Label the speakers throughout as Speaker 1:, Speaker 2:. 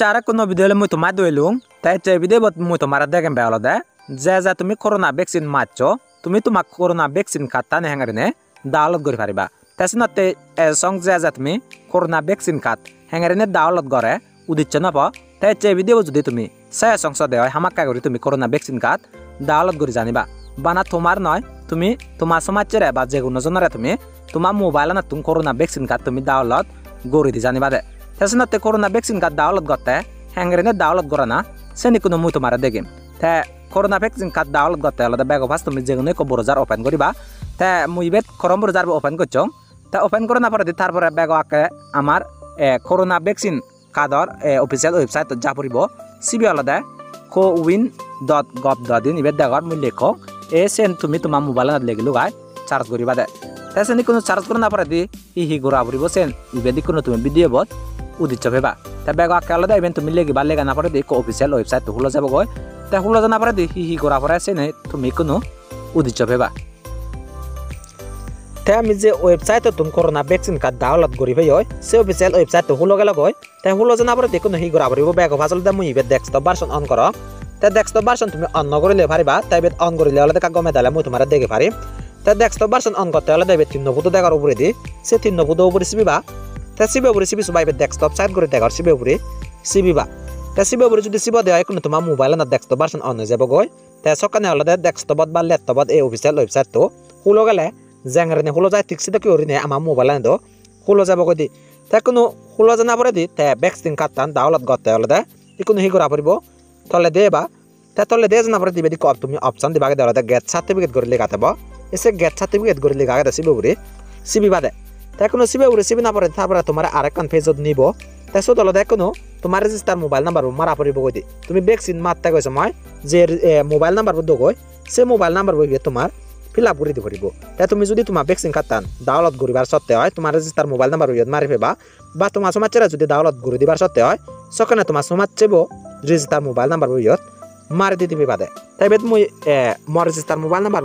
Speaker 1: চারা কোনো বিদে মুই তোমার দইলুম তাই চে বিদে মুই তোমার দেখেন বেলা দে যে যে তুমি করোনা ভ্যাকসিন মারছ তুমি তোমাক করোনা ভ্যাকসিন খাতা নে হেঙ্গারিনে ডাউনলোড করে পারিবা তেসনতে সং যে যে তুমি করোনা ভ্যাকসিন খাত হেঙ্গারিনে ডাউনলোড করে উদিচ্ছ নপ। তাই চে বিদে যদি তুমি সে সংসদে হয় হামাক্কা করি তুমি করোনা ভ্যাকসিন খাত ডাউনলোড করে জানিবা। বানা তোমার নয় তুমি তোমার সমাজের বা যে কোনো জনের তুমি তোমার মোবাইল না তুমি করোনা ভ্যাকসিন কার্ড তুমি ডাউনলোড গড়ি দি জানিবা দে। Tes na te corona vaccine ka download gotte, hangre ne download gorana, seni kuno mu mara degim. Te corona vaccine ka download gotte ala da bag of hasto mizeng ko borozar open goriba, te muibet korom borozar bo open gochong, te open corona pora di tar pora bag ake amar e corona vaccine kador e official website ja japuri bo, sibi alada ko win dot gob dot in ibet da gor mu leko, e sen to mi to mamu bala na legi lugai, charge goriba de. Tes ni kuno charge corona pora di, ihi gorabri bo di kuno to mi bot, উদিচ্ছ ভেবা তা বেগ আকে আলাদা even তুমি লেগিবা লেগা না পারে দি official website হুলো যাব গৈ তা হুলো জানা পারে দি হি গোড়া পরে সেনে তুমি কোনো উদিচ্ছ ভেবা তে আমি যে ওয়েবসাইটত তুমি করোনা ভ্যাকসিন কার্ড ডাউনলোড করি ভাই হয় সে অফিসিয়াল ওয়েবসাইট হুলো গেল গৈ তাই হুলো জানা পারে দি কোনো হি গোড়া পড়ব বেগ ফাজল দা মুই ডেস্কটপ ভার্সন অন কর তে ডেস্কটপ ভার্সন তুমি অন নকরিলে পারিবা তাই বেদ অন করিলে হলে দেখা গমে দিলে মুই তোমার দেখে পারি তে ডেস্কটপ ভার্সন অন করতে হলে দেবে তিন নবুতো দেখার উপরে দি সে তিন নবুতো উপরে সিবিবা তে সিবে উপরে সিবি সুবাই ডেস্কটপ সাইড করে দেখার সিবে উপরে সিবিবা তে সিবে উপরে যদি সিব দেওয়া কোনো তোমার মোবাইল না ডেস্কটপ ভার্সন অন হয়ে যাব গৈ। তে সকানে হলে ডেস্কটপত বা ল্যাপটপত এই অফিসিয়াল ওয়েবসাইটটো হুলো গেলে জেংরে হুলো যায়, ঠিক সিধা কি ওরিনে আমার মোবাইল আনি হুলো যাব গৈ দি। তে কোনো হুলো জানা পরে দি, তে ভ্যাকসিন কাটতান ডাউনলোড করতে হলে দে কোনো হি করা পড়ব তলে দে বা। তে তলে দে জানা পরে দিবে দি তুমি অপশন দিবাগে দেওয়া গেট সার্টিফিকেট করে লেখাতে এসে গেট সার্টিফিকেট করে লেখা উপরে। সিবি বাদে তাই কোনো সিবে উপরে সিবি না পড়ে তারপরে তোমার আরেকখান পেজত নিব। তাই সো দল দেখো তোমার রেজিস্টার মোবাইল নাম্বার মারা পড়িব গই দি তুমি ভ্যাকসিন মারতে গেছো মই, যে মোবাইল নাম্বার বুদ্ধ গই সে মোবাইল নাম্বার বই তোমার ফিল আপ করে দিব তাই তুমি যদি তোমার ভ্যাকসিন খাতান ডাউনলোড করিবার সত্ত্বে হয়, তোমার রেজিস্টার মোবাইল নাম্বার বই মারি ফেবা বা তোমার সমাজের যদি ডাউনলোড করে দিবার সত্ত্বে হয় সকানে তোমার সমাজ চেব রেজিস্টার মোবাইল নাম্বার বইয়ত মারি দি। দিবি বাদে তাই বেদ মুই মর রেজিস্টার মোবাইল নাম্বার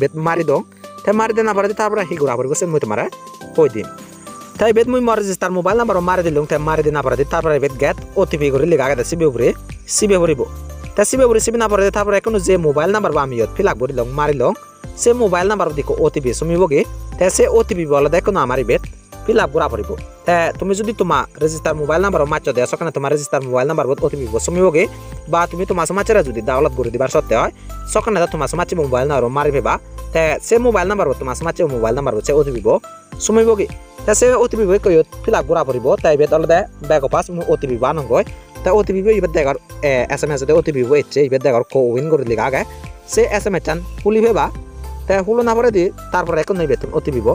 Speaker 1: বেত মারি দং তাই মারি দেনা পারে তারপরে হি ঘুরা পড়ব সে মুই তোমার কই দিম? তাই বেত মুই মর রেজিস্টার মোবাইল নাম্বার মারি দিলুং, তাই মারি দিনা পারে তারপরে বেত গেট ওটিপি করে লিখা গেছে সিবে উপরে সিবে ভরিব তা সিবে উপরে সিবে না পারে তারপরে কোনো যে মোবাইল নাম্বার বা আমি ফিল আপ করিলং মারিলং সে মোবাইল নাম্বার দিকে ওটিপি সুমিবগে তাই সে ওটিপি বলে দেখো না আমার বেত ফিল আপ করা পড়ব তুমি যদি তোমার রেজিস্টার মোবাইল নাম্বার মাছ দেয় সকানে তোমার রেজিস্টার মোবাইল নাম্বার ওটিপি সুমিবগে বা তুমি তোমার সমাচারে যদি ডাউনলোড করে দিবার সত্ত্বে হয় সকানে তোমার সমাজ মোবাইল নাম্বার মারি te se mobile number to mas mache mobile number se otibi go sumi bogi te se otibi go koyot pila gura pori bo te ibet alde bag pass mu otibi ba nong goi te otibi go ibet dekar sms te otibi go etche ibet dekar co win gori liga ga se sms chan huli be ba te hulo na pori di tar pori ekon ibet otibi go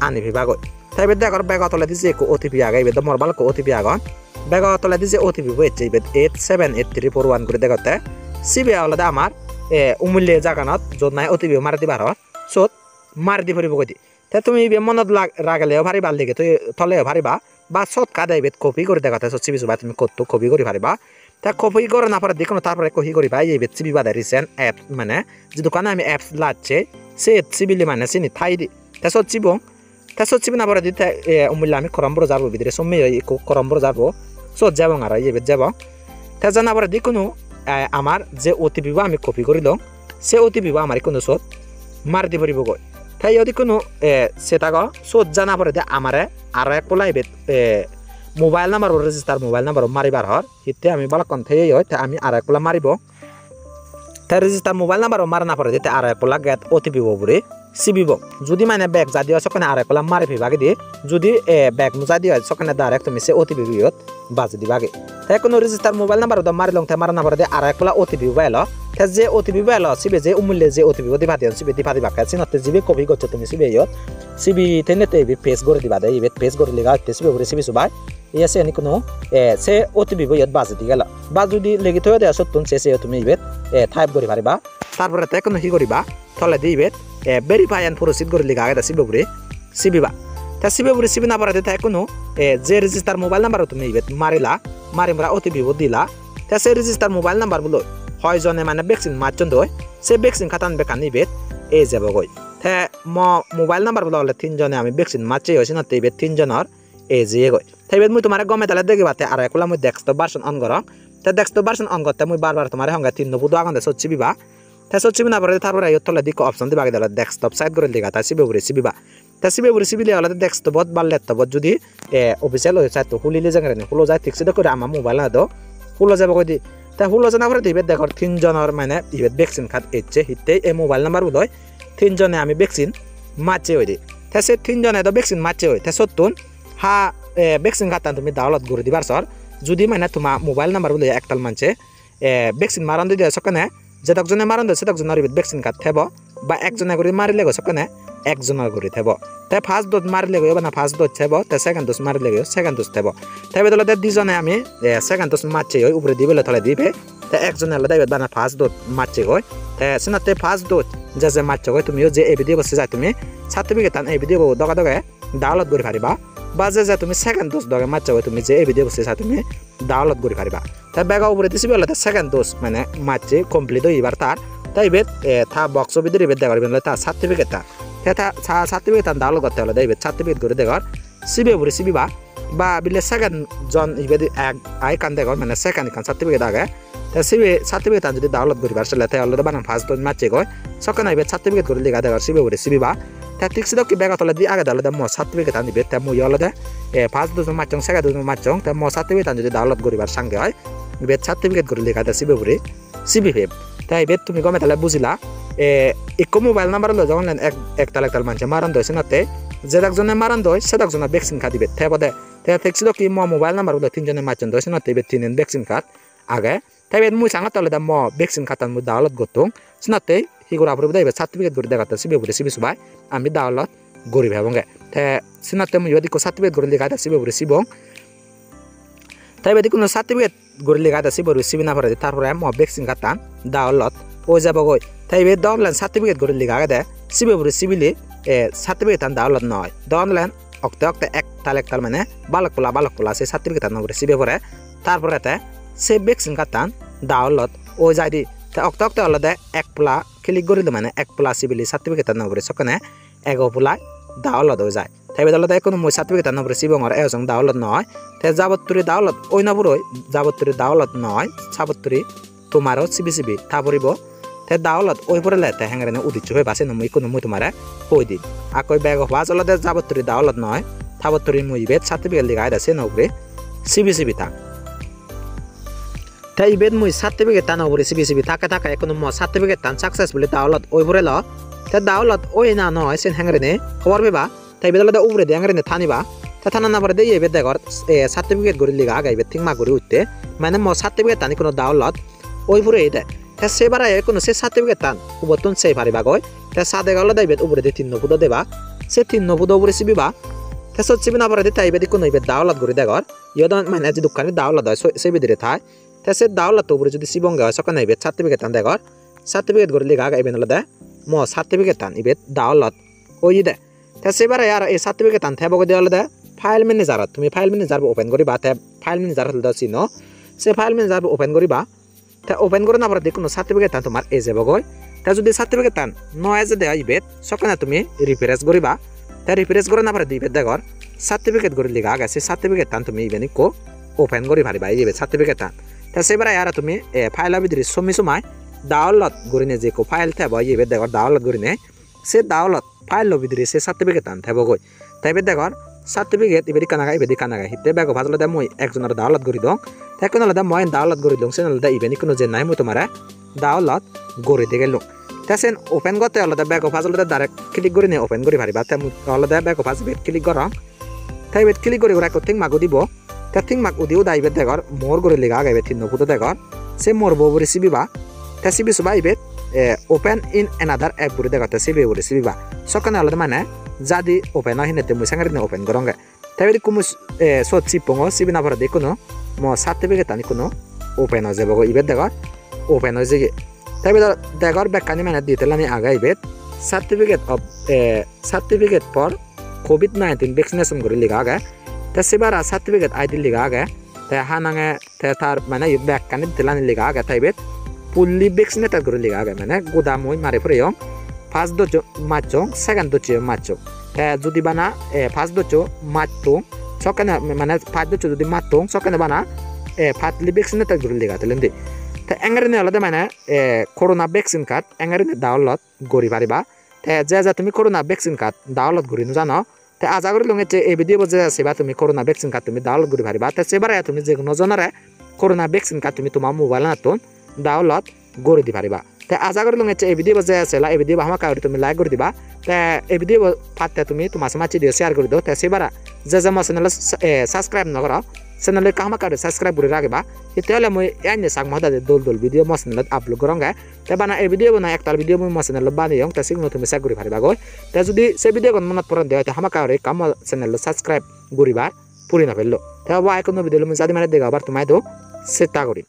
Speaker 1: ani be ba goi te ibet dekar bag atole di se ko otibi aga ibet mor bal ko otibi aga bag atole di se otibi go etche ibet eight seven eight three four one gori dekar te sibe alde amar এ উমূল্যে জাগানত, য'ত নাই অতিবি মাৰি দিবাৰ চ'ত মাৰি দি ফুৰিব কৈ দি। তে তুমি ইবে মনত ৰাগেলেও ভাৰিবা লেগে তুই থলেও ভাৰিবা, বা চ'ত কাদে ইবেত কপি কৰি দেখা চ'ত চিবি চুবা, তুমি ক'তো কপি কৰি ভাৰিবা। তা কপি করে না পারে দেখুন তারপরে কহি করিবা এই বেত চিবি বাদে রিসেন্ট অ্যাপ মানে যে দোকানে আমি অ্যাপস লাচ্ছে সে চিবিলি মানে চিনি ঠাই দি। তা চ'ত চিবং, তা চ'ত চিবি না পারে দিতে উমূল্য আমি করম্বর যাব ভিতরে সমি করম্বর যাব চ'ত যাবং আর এই বেত যাবং তা জানা পারে দেখুন আমার যে ওটিপি আমি কপি করে লওঁ সে ওটিপি আমার কোনো চ'ত মাৰি দিব পাৰিব গৈ। তাই যদি কোনো সেটাগ চ'ত জানা পৰে যে আমাৰে আৰু এক পলাই বেত mobile number register mobile number মাৰিবাৰ হৰ এতিয়া আমি বালকন থেই হয় আমি আৰু এক পলা মাৰিব। তাই রেজিস্টার মোবাইল নাম্বার মারা না পড়ে দিতে আর এক পোলা গেট ওটিপি বলে। সিবিব যদি মানে ব্যাগ যা দিয়ে সকানে আর পোলা মারি ফিবাগে দিয়ে। যদি ব্যাগ মুজা দিয়ে সকানে ডাইরেক্ট তুমি সে ওটিপি বিয়ত বাজি দিবাগে তাই কোনো রেজিস্টার মোবাইল নাম্বার তো মারি লং মারা না পড়ে দিয়ে আর এক পোলা ওটিপি বাইল তাই যে ওটিপি বাইল সিবে যে উমূল্যে যে ওটিপি দিবা দিয়ে সিবে দিবা দিবা। কাছে নতে জিবে কপি করছ তুমি সিবে ইয়ত। সিবি তেনে তো এবি পেজ করে দিবা দেয় ইবেত পেজ করে লিগা সিবে করে সিবি সুবাই ইয়ে সে এনে কোনো সে ওটিপি বইয়ত বাজি দি গেল। বা যদি লেগে থৈ দেয় সত্তর সে সে তুমি ইবেত টাইপ কৰি পাৰিবা তাৰপৰা তাই কোনো কি কৰিবা? beriba yan porosit gor liga ga da sibaburi sibiba ta sibaburi sibina barate ta kuno e je register mobile number tumi ibet marila marimra otibi bodila ta se register mobile number bulo hoy jone mane vaccine matchon doy se vaccine khatan bekan ibet e jabo goi ta mo mobile number bulo le tin jone ami vaccine matche hoy sina tebe tin jonor e je goi ta ibet mui tumare gome tale degi bate ara ekula mui desktop version on gorong ta desktop version on gotte mui bar bar tumare hanga tin nobudo agonde so chibiba তে সচ্ছি বিনা পরে তারপরে এই তলে দিকে option দিবা গেলে desktop side করে দিগা তা সিবে উড়ে সিবিবা তা সিবে উড়ে সিবিলে হলে ডেস্কটপত বা ল্যাপটপত যদি অফিসিয়াল ওয়েবসাইট তো খুলিলে যাঙ্গে খুলো যায় ঠিক করে আমার মোবাইল না দো খুলো যাব কই দি তা হুলো জানা পরে দিবে দেখর তিনজনের মানে ইবেদ ভ্যাকসিন খাত এচ্ছে হিতে এই মোবাইল নাম্বার উদয় তিনজনে আমি ভ্যাকসিন মারছে ওই দি তা সে তিনজনে তো ভ্যাকসিন মারছে ওই তা সত্তুন হা ভ্যাকসিন খাতান তুমি ডাউনলোড করে দিবার সর যদি মানে তোমার মোবাইল নাম্বার বলে একটাল মানছে ভ্যাকসিন মারণ দিয়ে যেতকজনে মাৰণ দিয়ে সেইজনৰ ৰিবিত ভেকচিন কাট থব বা একজনে গুৰি মাৰিলে গৈছে কোনে একজনৰ গুৰি থব। তে ফাৰ্ষ্ট ড'জ মাৰিলে গৈ মানে ফাৰ্ষ্ট ড'জ থব তে ছেকেণ্ড ড'জ মাৰিলে গৈ ছেকেণ্ড ড'জ থব। তাৰপিছতে দুজনে আমি ছেকেণ্ড ড'জ মাৰ্চি হৈ উপৰি দিবলৈ থলে দিবি তে একজনে হ'লে দিব মানে ফাৰ্ষ্ট ড'জ মাৰ্চি হৈ তে সেনেতে ফাৰ্ষ্ট ড'জ যে যে মাৰ্চি হৈ তুমিও যে এই ভিডিঅ' বস্তু যায় তুমি চাৰ্টিফিকেট এই ভিডিঅ' দগা দগাই ডাউনলোড কৰি পাৰিবা। বা যে যে তুমি ছেকেণ্ড ড'জ দগাই মাৰ্চি হৈ তুমি যে এই ভিডিঅ' বস্তু চাই তুমি ডাউনলোড কৰি পাৰিবা। তা বেগা উপরে দিছি বলে সেকেন্ড ডোজ মানে মারছে কমপ্লিট হইবার তার তাই বেদ থা বক্স ভিতরে বেদ দেখার বেদ তার সার্টিফিকেটটা এটা সার্টিফিকেট ডাউনলোড করতে হলে দেবে সার্টিফিকেট করে দেখার সিবে উপরে সিবিবা বা বা বিলে সেকেন্ড জন ইবেদি এক আই কান দেখার মানে সেকেন্ড কান সার্টিফিকেট আগে তা সিবে সার্টিফিকেট যদি ডাউনলোড করি পারছিলে তাই অলরেডি বানান ফার্স্ট ডোজ মারছে গয় সকানে ইবে সার্টিফিকেট করে লেখা দেখার সিবে উপরে সিবিবা তা ঠিক সিদক কি বেগা তলে দি আগে দালে মো সার্টিফিকেট আনিবে তা মুই এ ফার্স্ট ডোজ মারচং সেকেন্ড ডোজ মারচং তা মো সার্টিফিকেট যদি ডাউনলোড করিবার সঙ্গে হয় ইবে সার্টিফিকেট করে লেখা দা সিবে উপরে সিবি ফেব। তাই বেদ তুমি গমে তাহলে বুঝিলা, এ একো মোবাইল নাম্বার লো যখন এক একতাল একতাল মানুষ মারান দইছে নাতে যে একজনে মারান দই সে একজনে ভ্যাকসিন খা দিবে তে বদে তে দেখছিল কি ম মোবাইল নাম্বার বলে তিনজনে মারছেন দইছে নাতে বে তিন ভ্যাকসিন খাত আগে। তাই বেদ মুই সাঙ্গা তাহলে ম ভ্যাকসিন খাতান মুই ডাউনলোড করতুম সিনাতে হি করে আপরে দেবে সার্টিফিকেট করে দেখাতে সিবে বলে সিবি সুবাই, আমি ডাউনলোড করি ভাবঙ্গে তে সিনাতে মুই যদি সার্টিফিকেট করে দেখাতে সিবে বলে সিবং তাই বেদি কোনো সার্টিফিকেট করে লেখাতে সিবে সিবি না পারে তারপরে ম ভ্যাকসিন খাতান ডাউনলোড ও যাব গই তাই বে দনলাইন সার্টিফিকেট করে লিখা আগে সিবে বুড়ি সিবিলি, এ, সার্টিফিকেট আন ডাউনলোড নয়। দনলাইন অক্তে অক্তে এক তাল এক তাল মানে বালক পোলা বালক পোলা সে সার্টিফিকেট আন করে সিবে পরে। তারপরে তে সে ভ্যাকসিন কাতান ডাউনলোড ও যাই দি অক্তে অক্তে অলদে এক পোলা ক্লিক করিলে মানে এক পোলা, সিবিলি সার্টিফিকেট আন করে সকানে এগো পোলা ডাউনলোড হয়ে যায়। তাই বেদলে তাই কোনো মই সার্টিফিকেট করে সিবংর এজং ডাউনলোড নয় তে যাবত্তরি ডাউনলোড ওই নবরই যাবত্তরি ডাউনলোড নয় সাবত্তরি তোমারও সিবি সিবি তা পরিব তে দাওলত ওই পরে লেতে হেঙ্গারে উদিচ্ছ হয়ে বাসে নমুই কোনো মুই তোমারে কই দিন আকই ব্যাগ হওয়া চলতে যাবত্তরি দাওলত নয় থাবত্তরি মুই বেদ সার্টিফিকেট লিখা আছে নগরে সিবি সিবি থাক তাই বেদ মুই সার্টিফিকেট টান ওপরে সিবি সিবি থাকে থাকে কোনো ম সার্টিফিকেট টান সাকসেসফুলি দাওলত ওই পরে ল তে দাওলত ওই না নয় সেন হেঙ্গারে নে খবর বেবা তাই বেদলে উপরে দে হেঙ্গারে নে থানিবা তা থানা না পরে দিয়ে বেদ দেখর সার্টিফিকেট গড়ি লিখা আগাইবে ঠিক মা গড়ি উঠতে। মানে ম সার্টিফিকেট টানি কোনো দাওলত ওই পরে এটা তে সেবারে কোনো সে সার্টিফিকেট টান উবতন সে পারিবা গয় তে সাদে গলে দাইবে উপরে দিয়ে তিন নপুদ দেবা। সে তিন নপুদ উপরে সিবিবা তে সত সিবি না পরে দিতে আইবে দি কোনো ইবে দাওলাত করে দেগর। ইয়দন মানে যে দোকানে দাওলাত হয়, সে বিদিরে থায়। তে সে দাওলাত উপরে যদি সিবঙ্গে হয়, সকানে ইবে সার্টিফিকেট টান দেগর। সার্টিফিকেট করে লিগা ইবে নলে দে ম সার্টিফিকেট টান ইবে দাওলাত ওই দে তে সেবারে আর এই সার্টিফিকেট টান থেবগ দেওয়ালে দে। ফাইল ম্যানেজার, তুমি ফাইল ম্যানেজার ওপেন করিবা। তে ফাইল ম্যানেজার হল চিন সে ফাইল ম্যানেজার ওপেন করিবা। তা ওপেন করে না পারে দেখুন সার্টিফিকেট টান তোমার এ যাব গই তা যদি সার্টিফিকেট টান নয় যে দেয় ইবেত সকানে তুমি রিফ্রেশ করিবা। তা রিফ্রেশ করে না পারে দিবে দেখর সার্টিফিকেট করে লিখা গেছে সার্টিফিকেট টান তুমি ইবেনি কো ওপেন করি পারিবা এই ইবে সার্টিফিকেট টান তা সেবারে আর তুমি ফাইল ভিতরে সমি সময় ডাউনলোড করে নে যে কো ফাইল থাকবে ইবে দেখর ডাউনলোড করে নে সে ডাউনলোড ফাইল ভিতরে সে সার্টিফিকেট টান থাকবে গই তাই দেখর সার্টিফিকেট ইবেদি কানাগা ইবেদি কানাগা হিতে বেগ ভাজলে দে মই একজনের ডাউনলোড করে দং তাকে নলে মই ডাউনলোড করে দং সে নলে ইবেনি কোনো যে নাই, মই তোমার ডাউনলোড করে দিয়ে গেল। তাছেন ওপেন করতে আলাদা ব্যাগ অফ আসলে ডাইরেক্ট ক্লিক করে নিয়ে ওপেন করে পারিবা আলাদা ব্যাগ অফ আসবে ক্লিক করং তাই বেট ক্লিক করে ওরা থিং মাগু দিব। তা থিং মাগু দিও দাইবে দেখর মোর করে লিগা গাইবে তিন নপুতো দেখর সে মোর বউ রেসিপিবা তা সিবি সুবা open in another app guri degotte sibi guri sibi ba sokane olod mane jadi open no hinete mui sangarini open goronge tabiri kumu so chipongo sibi na pora de kuno mo certificate ani kuno open hoje bogo ibet degot open hoje ge tabiri degor bekani mane detail ani aga ibet certificate of certificate for covid 19 vaccination guri liga aga ta sibara certificate id liga aga ta hanange ta tar mane ibet bekani detail ani liga aga ta ibet fully vaccinated gori liga aga mane godamoi mare pore yong first দোচো মাচং second দোচো মাচং যদি বানা first দোচো মাচং sokene মানে ফাইদ দু যদি মাতুং bana e fatli vaccine ta gurul lega telendi ta engarine olode মানে e corona vaccine card engarine download gori pariba te যে যে তুমি করোনা ভ্যাকসিন কার্ড ডাউনলোড করি জানো তে আজা করে লঙে যে এই ভিডিও যে আছে বা তুমি করোনা ভ্যাকসিন কার্ড তুমি ডাউনলোড করি পারিবা তে সেবারে তুমি যে কোনো জনরে করোনা ভ্যাকসিন কার্ড তুমি তোমার মোবাইল নাতুন ডাউনলোড করে দি পারিবা তে আজা করে লঙে এই ভিডিও যে আছে এই ভিডিও হামা কাউরি তুমি লাইক করে দিবা। তে এই ভিডিও পাতে তুমি তোমার মাছি দিয়ে শেয়ার করে দাও তে সেবারা যে যে আমার চ্যানেল সাবস্ক্রাইব নকর চ্যানেলে কামা কাউরি সাবস্ক্রাইব করে রাখবা তেতিয়াহ'লে মই এনে চাক মহাদা দোল দোল ভিডিঅ' মই চেনেলত আপলোড কৰংগে। তে বানা এই ভিডিঅ' বনাই একটাৰ ভিডিঅ' মই মই চেনেলত বানি দিওঁ। তে চিগনো তুমি চাক কৰি পাৰিবা গৈ। তে যদি সেই ভিডিঅ'খন মনত পৰা দিয়া তে হামাকা আৰু কাম চেনেলত ছাবস্ক্ৰাইব কৰিবা পৰি নাপেৰিলো। তে হ'ব আইকনো ভিডিঅ'লৈ মই যদি মানে দেখা বাৰ তোমাই তো চেষ্টা কৰিম।